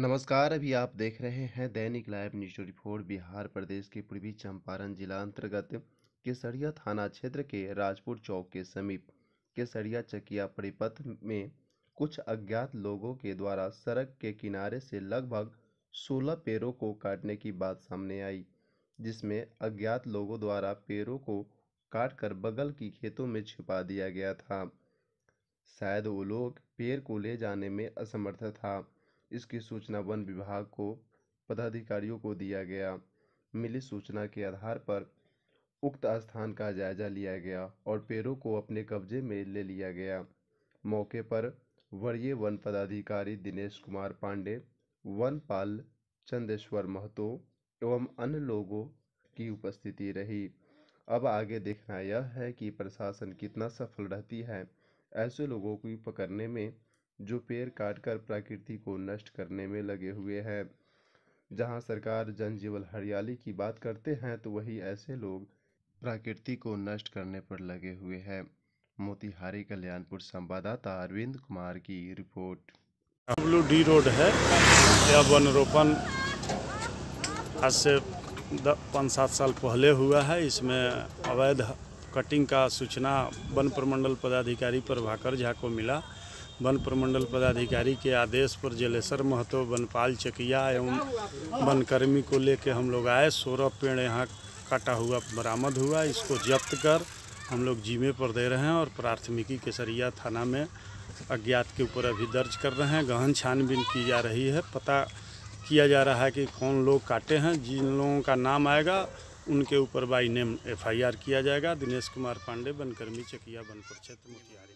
नमस्कार, अभी आप देख रहे हैं दैनिक लाइव न्यूज़ रिपोर्ट बिहार प्रदेश के पूर्वी चंपारण जिला अंतर्गत केसरिया थाना क्षेत्र के राजपुर चौक के समीप केसरिया चकिया परिपथ में कुछ अज्ञात लोगों के द्वारा सड़क के किनारे से लगभग 16 पेड़ों को काटने की बात सामने आई, जिसमें अज्ञात लोगों द्वारा पेड़ों को काटकर बगल की खेतों में छिपा दिया गया था। शायद वो लोग पेड़ को ले जाने में असमर्थ था। इसकी सूचना वन विभाग को, पदाधिकारियों को दिया गया। मिली सूचना के आधार पर उक्त स्थान का जायजा लिया गया और पेड़ों को अपने कब्जे में ले लिया गया। मौके पर वरीय वन पदाधिकारी दिनेश कुमार पांडे वनपाल चंदेश्वर महतो एवं अन्य लोगों की उपस्थिति रही। अब आगे देखना यह है कि प्रशासन कितना सफल रहती है, ऐसे लोगों को पकड़ने में जो पेड़ काटकर प्रकृति को नष्ट करने में लगे हुए हैं। जहाँ सरकार जनजीवन हरियाली की बात करते हैं तो वही ऐसे लोग प्रकृति को नष्ट करने पर लगे हुए हैं। मोतिहारी कल्याणपुर संवाददाता अरविंद कुमार की रिपोर्ट। डब्ल्यू डी रोड है। यह वन रोपण आज से पाँच सात साल पहले हुआ है। इसमें अवैध कटिंग का सूचना वन प्रमंडल पदाधिकारी प्रभाकर झा को मिला। वन प्रमंडल पदाधिकारी के आदेश पर जलेसर महतो, वनपाल चकिया एवं वनकर्मी को लेकर हम लोग आए। सोलह पेड़ यहाँ काटा हुआ, बरामद हुआ। इसको जब्त कर हम लोग जीमे पर दे रहे हैं और प्राथमिकी केसरिया थाना में अज्ञात के ऊपर अभी दर्ज कर रहे हैं। गहन छानबीन की जा रही है। पता किया जा रहा है कि कौन लोग काटे हैं। जिन लोगों का नाम आएगा, उनके ऊपर बाई नेम एफआईआर किया जाएगा। दिनेश कुमार पांडे, वनकर्मी चकिया बनपुर क्षेत्र मोतिहारी।